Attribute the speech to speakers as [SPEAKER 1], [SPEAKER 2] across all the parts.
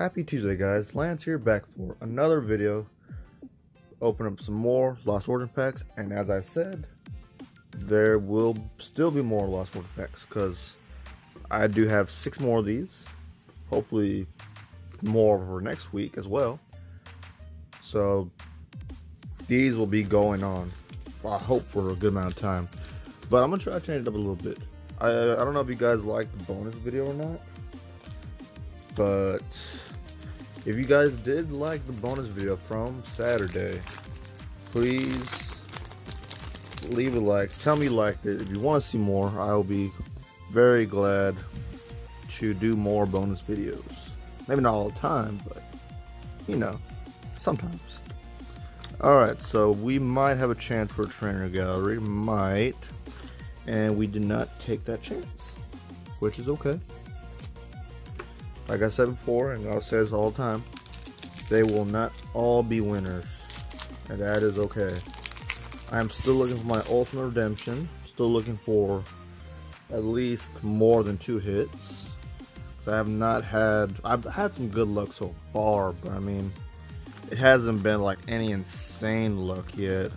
[SPEAKER 1] Happy Tuesday guys, Lance here back for another video. Open up some more Lost Origin packs and as I said, there will still be more Lost Origin packs because I do have six more of these. Hopefully more for next week as well. So these will be going on, I hope for a good amount of time. But I'm gonna try to change it up a little bit. I, I don't know if you guys like the bonus video or not. But if you guys did like the bonus video from Saturday, please leave a like. Tell me you liked it. If you want to see more, I will be very glad to do more bonus videos. Maybe not all the time, but you know, sometimes. Alright, so we might have a chance for a trainer gallery. Might. And we did not take that chance, which is okay. Like I said before, and I'll say this all the time, they will not all be winners. And that is okay. I'm still looking for my ultimate redemption. Still looking for at least more than two hits. I have not had, I've had some good luck so far, but I mean, it hasn't been like any insane luck yet.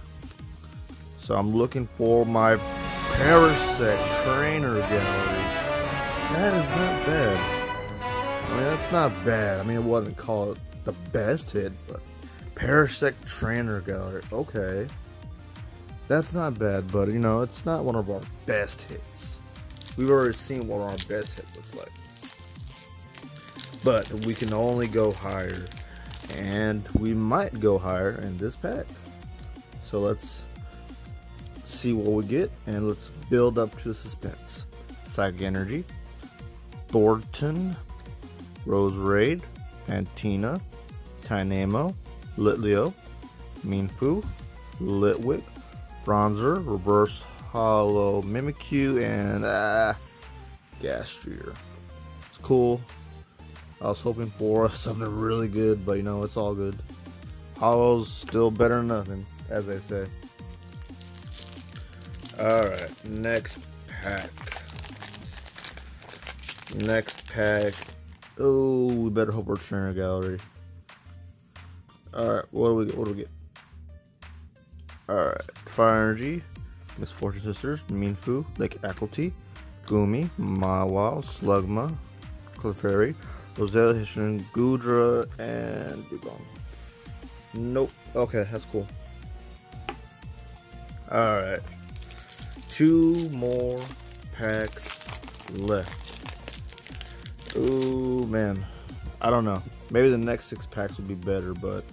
[SPEAKER 1] So I'm looking for my Parasect Trainer Gallery. That is not bad. I mean, that's not bad. I mean, it wasn't called the best hit, but Parasect Trainer Gallery. Okay. That's not bad, but you know, it's not one of our best hits. We've already seen what our best hit looks like. But we can only go higher. And we might go higher in this pack. So let's see what we get and let's build up to the suspense. Psychic Energy, Thorton, Roserade, Antina, Tynamo, Litleo, Mienfoo, Litwick, Bronzor, Reverse Holo Mimikyu, and ah, Gastrier. It's cool. I was hoping for something really good, but you know, it's all good. Holo's still better than nothing, as they say. Alright, next pack. Next pack Oh, we better hope we're trainer gallery. Alright, what do we get? What do we get? Alright, Fire Energy, Misfortune Sisters, Mienfoo, Lake Acuity, Goomy, Mawile, Slugma, Clefairy, Roselia Hishrin, Goodra, and Dewgong. Nope. Okay, that's cool. Alright. Two more packs left. Ooh, man. I don't know. Maybe the next six packs will be better, but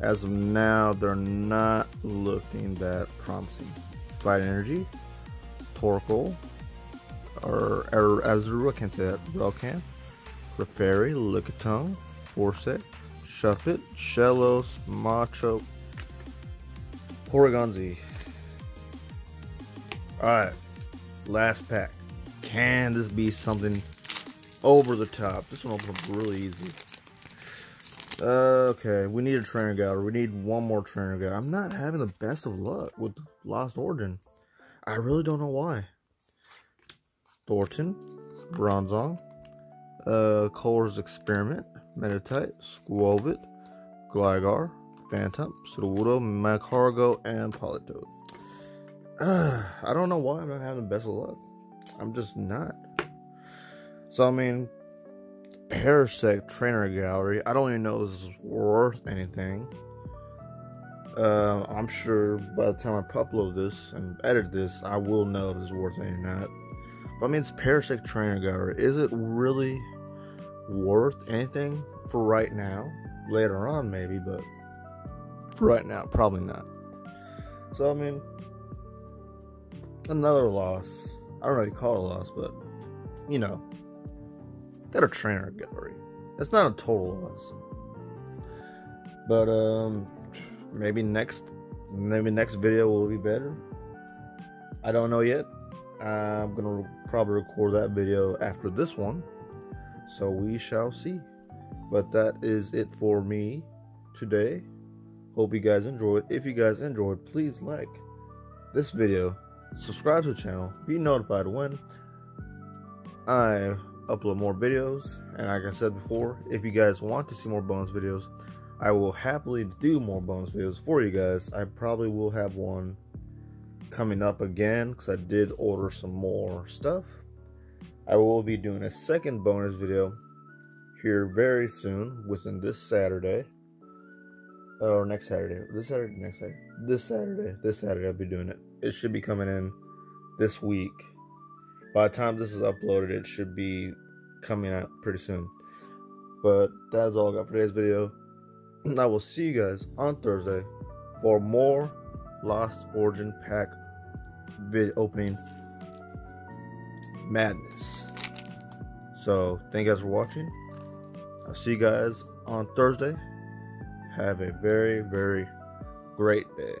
[SPEAKER 1] as of now, they're not looking that promising. Fight Energy, Torkoal, or, or Azura, can't say that, Relcan, Clefairy, Lickitung, Forset, Shuffit, Shellos, Macho, Porygon-Z. Alright, last pack. Can this be something over the top. This one opens up really easy. Uh, okay, we need a trainer gallery. We need one more trainer gallery. I'm not having the best of luck with Lost Origin. I really don't know why. Thorton, Bronzong, uh, Experiment, Meditite, Skwovet, Gligar, Phantom, Sudowoodo, Magcargo, and Politoed. Uh, I don't know why I'm not having the best of luck. I'm just not. So, I mean, Parasect Trainer Gallery, I don't even know if this is worth anything. Uh, I'm sure by the time I upload this and edit this, I will know if it's worth anything or not. But I mean, it's Parasect Trainer Gallery. Is it really worth anything for right now? Later on, maybe, but for right now, probably not. So, I mean, another loss. I don't you call it a loss, but you know, got a trainer gallery. That's not a total loss. But um maybe next maybe next video will be better. I don't know yet. I'm gonna probably record that video after this one. So we shall see. But that is it for me today. Hope you guys enjoyed. If you guys enjoyed, please like this video, subscribe to the channel, be notified when I upload more videos. And like I said before, if you guys want to see more bonus videos, I will happily do more bonus videos for you guys. I probably will have one coming up again because I did order some more stuff. I will be doing a second bonus video here very soon, within this Saturday. Or next Saturday. This Saturday, next Saturday. This Saturday. This Saturday I'll be doing it. It should be coming in this week. By the time this is uploaded, it should be coming out pretty soon. But that is all I got for today's video. And I will see you guys on Thursday for more Lost Origin Pack vid opening madness. So, thank you guys for watching. I'll see you guys on Thursday. Have a very, very great day.